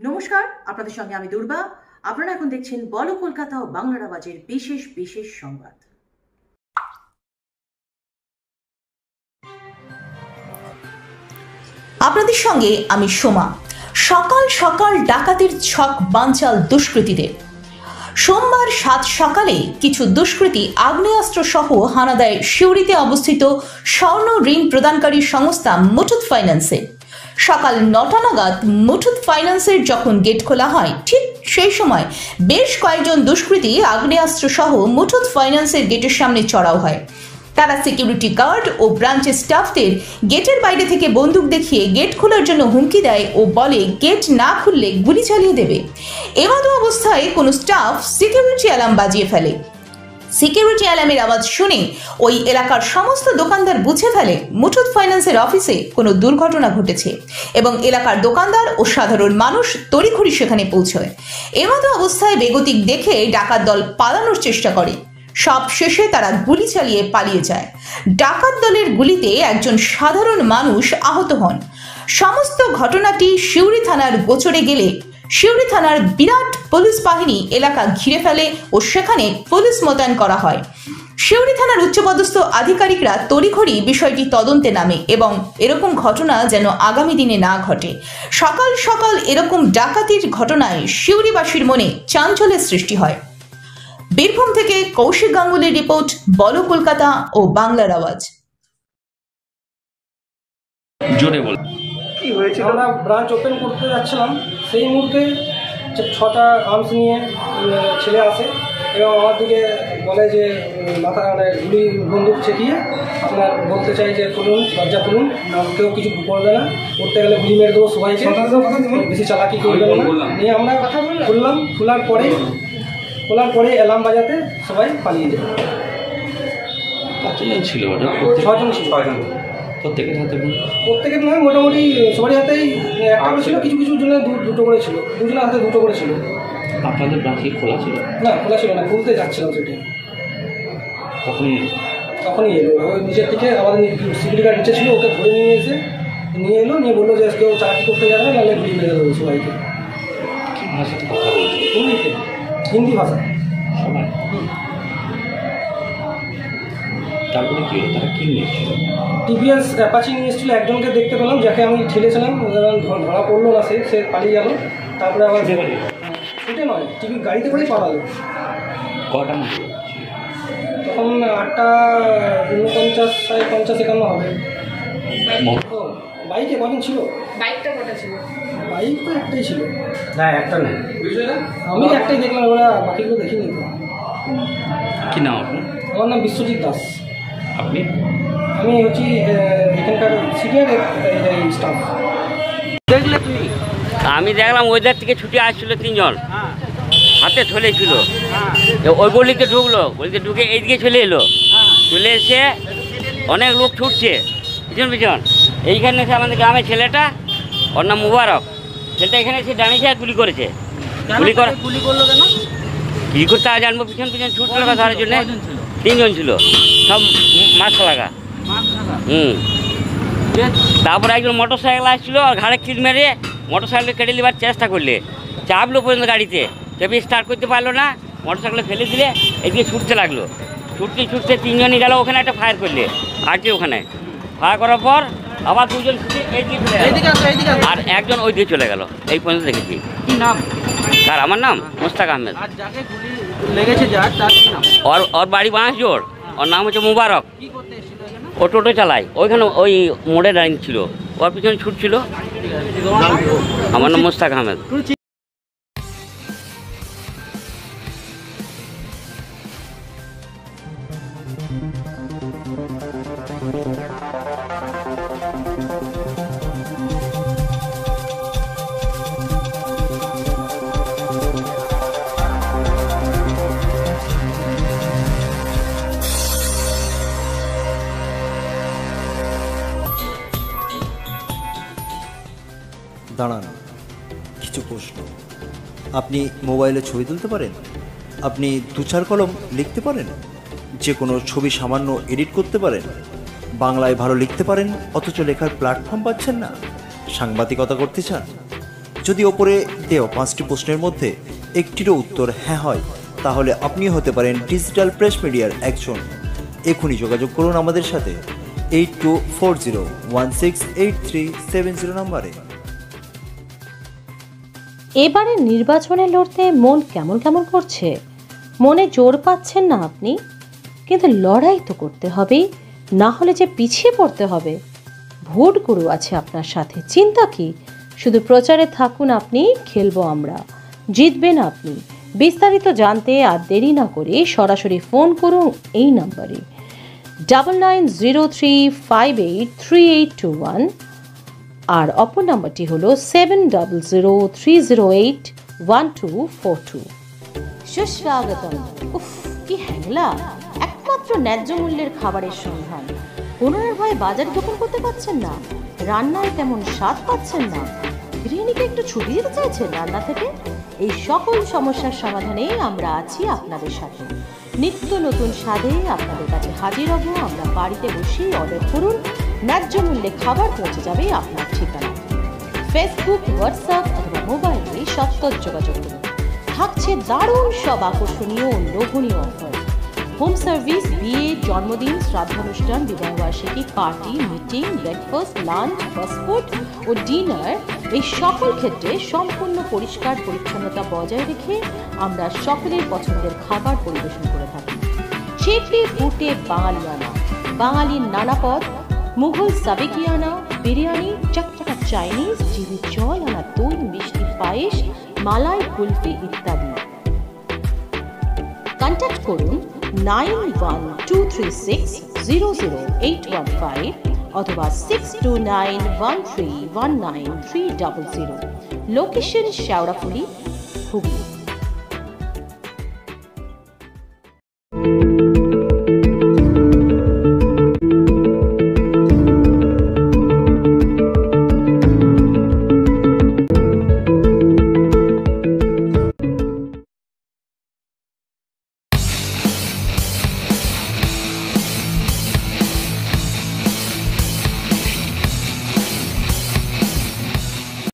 নমস্কার, আপনাদের সঙ্গে আমি দুর্বা। আপনারা এখন দেখছেন বলো কলকাতা ও বাংলার আওয়াজের বিশেষ বিশেষ সংবাদ। আপনাদের সঙ্গে আমি সোমা। সকাল সকাল ডাকাতির ছক বাঞ্চাল দুষ্কৃতীদের। সোমবার সাত সকালে কিছু দুষ্কৃতী আগ্নেয়াস্ত্র সহ হানা দেয় সিউড়িতে অবস্থিত স্বর্ণ ঋণ প্রদানকারী সংস্থা মুঠুত ফাইন্যান্সে সকাল নটা নাগাদ মুঠুত ফাইন্যান্সের যখন গেট খোলা হয়, ঠিক সেই সময় বেশ কয়েকজন দুষ্কৃতী আগ্নেয়াস্ত্র সহ মুঠুত ফাইন্যান্সের গেটের সামনে চড়াও হয়। তারা সিকিউরিটি গার্ড ও ব্রাঞ্চের স্টাফদের গেটের বাইরে থেকে বন্দুক দেখিয়ে গেট খোলার জন্য হুমকি দেয় ও বলে, গেট না খুললে গুলি চালিয়ে দেবে। এমতো অবস্থায় কোনো স্টাফ সিকিউরিটি অ্যালার্ম বাজিয়ে ফেলে। সিকিউরিটি অ্যালার্মের আওয়াজ শুনে ওই এলাকার সমস্ত দোকানদার বুঝে ফেলে মুঠুত ফাইন্যান্সের অফিসে কোনো দুর্ঘটনা ঘটেছে এবং এলাকার দোকানদার ও সাধারণ মানুষ তড়িঘড়ি সেখানে পৌঁছয়। এমতো অবস্থায় বেগতিক দেখে ডাকাত দল পালানোর চেষ্টা করে। সব শেষে তারা গুলি চালিয়ে পালিয়ে যায়। ডাকাত দলের গুলিতে একজন সাধারণ মানুষ আহত হন। সমস্ত ঘটনাটি শিউরি থানার গোচরে গেলে শিউরি থানার বিরাট পুলিশ বাহিনী এলাকা ঘিরে ফেলে ও সেখানে পুলিশ মোতায়েন করা হয়। শিউরি থানার উচ্চপদস্থ আধিকারিকরা তড়িঘড়ি বিষয়টি তদন্তে নামে এবং এরকম ঘটনা যেন আগামী দিনে না ঘটে। সকাল সকাল এরকম ডাকাতির ঘটনায় শিউরিবাসীর মনে চাঞ্চল্যের সৃষ্টি হয়। বীরভূম থেকে কৌশিক গাঙ্গুলির রিপোর্ট, বলো কলকাতা ও বাংলার আওয়াজ। জোরে বল। কি হয়েছিল? আমরা ব্রাঞ্চ ওপেন করতে যাচ্ছিলাম। সেই মুহূর্তে ছটা আর্মস নিয়ে ছেলে আসে এবং আমার দিকে বলে যে মাথা মানে গুলি বন্দুক চেকিয়ে আপনার বলতে চাই যে খুলুন দরজা খুলুন কেউ কিছু করবে না। করতে গেলে গুলি মেরে দেবো সবাইকে। বেশি চালাকি করবে না। নিয়ে আমরা খুললাম খোলার পরে খোলার পরে অ্যালার্ম বাজাতে সবাই পালিয়ে যায়। কতজন ছিল ছজন ছিল। ছজন। প্রত্যেকের হাতে? প্রত্যেকের নয় মোটামুটি সবারই হাতেই একটা ছিল কিছু কিছু জনের দুটো করে ছিল। দুজনের হাতে দুটো করে ছিল। আপনাদের ব্রাঞ্চ কি খোলা ছিল? না খোলা ছিল না খুলতে যাচ্ছিলাম সেটা। তখনই তখনই এলো। ওই নিচের থেকে আমাদের সিকিউরিটি গার্ড নিচে ছিল ওকে ধরে নিয়ে এসে নিয়ে এলো নিয়ে বলল যে কেউ চাকরি করতে যাবে নাহলে গুলি মেরে দেবো সবাইকে। কি ভাষাতে কথা বলছে? হিন্দিতে। হিন্দি ভাষা। সবাই? তারপরে কি হলো? তারা কি নিয়েছিল? টিভিএস অ্যাপাচি নিয়ে এসেছিল একজনকে দেখতে পেলাম যাকে আমি ঠেলেছিলাম ধরা পড়ল না সে সে পালিয়ে গেল তারপরে আবার? ছুটে নয় টিভি গাড়িতে করেই পালালো। কটা মতো তখন আটটা উনপঞ্চাশ সাড়ে পঞ্চাশ একান্ন হবে। বাইকে কজন ছিল? বাইকটা কটা ছিল? বাইক তো একটাই ছিল। না একটা নেই আমি একটাই দেখলাম ওরা বাকিগুলো দেখিনি। তো কি নাম আপনার? আমার নাম বিশ্বজিৎ দাস। আপনি? আমি হচ্ছি এখানকার সিনিয়র স্টাফ দেখলে তুমি? আমি দেখলাম ওইদার থেকে ছুটি আসছিল তিনজন। হাতে চলে ছিল। তো ওই গলিতে ঢুকলো। গলিতে ঢুকে এইদিকে চলে এলো। চলে এসে অনেক লোক ছুটছে। পিছন পিছন। এইখানে এসে আমাদের গ্রামের ছেলেটা ওর নাম মুবারক। ছেলেটা এখানে এসে দাঁড়িয়েছে আর গুলি করেছে। গুলি করা গুলি করল কেন? কি করতে জানব পিছন পিছন ছুটছিল ধরার জন্য তিনজন ছিল। সব মাছ লাগা। হুম। তারপরে একজন মোটর সাইকেল আসছিল আর ঘাড়ে কিল মেরে মোটর সাইকেল কেটে নেবার চেষ্টা করলে। চাপলো পর্যন্ত গাড়িতে। চেপে স্টার্ট করতে পারল না মোটর সাইকেলে ফেলে দিলে এদিকে ছুটতে লাগল। ছুটতে ছুটতে তিনজনই গেল ওখানে একটা ফায়ার করলে আছে ওখানে। ফায়ার করার পর আবার দুজন আর একজন ওই দিকে চলে গেল এই পর্যন্ত দেখেছি। কি নাম? আর আমার নাম মুস্তাক আহমেদ। আর লেগেছে যার তার কি নাম? ওর ওর বাড়ি বাঁশজোড়। ওর নাম হচ্ছে মুবারক। কি করতে এসেছিল এখানে? ও টোটো চালায়। ওইখানে ওই মোড়ে দাঁড়িয়ে ছিল। ওর পিছনে ছুটছিল আমার নাম মুস্তাক আহমেদ। দাঁড়ান, কিছু প্রশ্ন। আপনি মোবাইলে ছবি তুলতে পারেন? আপনি দু চার কলম লিখতে পারেন? যে কোনো ছবি সামান্য এডিট করতে পারেন? বাংলায় ভালো লিখতে পারেন, অথচ লেখার প্ল্যাটফর্ম পাচ্ছেন না? সাংবাদিকতা করতে চান? যদি ওপরে দেওয়া পাঁচটি প্রশ্নের মধ্যে একটিরও উত্তর হ্যাঁ হয়, তাহলে আপনি হতে পারেন ডিজিটাল প্রেস মিডিয়ার একজন। এখনই যোগাযোগ করুন আমাদের সাথে। Eight two four zero one six eight three seven zero নাম্বারে। এবারে নির্বাচনে লড়তে মন কেমন কেমন করছে? মনে জোর পাচ্ছেন না আপনি? কিন্তু লড়াই তো করতে হবেই না হলে যে পিছিয়ে পড়তে হবে। ভোট গুরু আছে আপনার সাথে, চিন্তা কি? শুধু প্রচারে থাকুন আপনি, খেলব আমরা। জিতবেন আপনি। বিস্তারিত জানতে আর দেরি না করে সরাসরি ফোন করুন এই নাম্বারে। Double nine zero three five eight three eight two one আর অপর নাম্বারটি হলো seven double zero three zero eight one two four two. সুস্বাগতম। উফ, কি হ্যাংলা। একমাত্র ন্যায্য মূল্যের খাবারের সন্ধান। পুনরার ভয়ে বাজার দখল করতে পারছেন না। রান্নায় তেমন স্বাদ পাচ্ছেন না। গৃহিণীকে একটু ছুটি দিতে চাইছেন রান্না থেকে? এই সকল সমস্যার সমাধানে আমরা আছি আপনাদের সাথে। নিত্য নতুন স্বাদে আপনাদের কাছে হাজির হব। আমরা বাড়িতে বসেই অর্ডার করুন। ন্যায্য মূল্যে খাবার পৌঁছে যাবে আপনার ঠিকানা ফেসবুক হোয়াটসঅ্যাপ অথবা মোবাইলে সত্তর যোগাযোগ করুন। থাকছে দারুণ সব আকর্ষণীয় ও লোভনীয় অফার হোম সার্ভিস বিয়ে, জন্মদিন, শ্রাদ্ধানুষ্ঠান, বিবাহবার্ষিকী party meeting breakfast lunch fast food ও ডিনার এই সকল ক্ষেত্রে সম্পূর্ণ পরিষ্কার পরিচ্ছন্নতা বজায় রেখে আমরা সকলের পছন্দের খাবার পরিবেশন করে থাকি। চেটে ফুটে বাঙালিয়ানা। বাঙালির নানা পদ মুঘল সাবেকিয়ানা, বিরিয়ানি, চকচকা চাইনিজ জিভে জল আনা দই, মিষ্টি পায়েস, মালাই, কুলফি ইত্যাদি। কন্ট্যাক্ট করুন nine one two three six zero zero eight one five অথবা six two nine one three one nine three double zero location Sheoraphuli Hooghly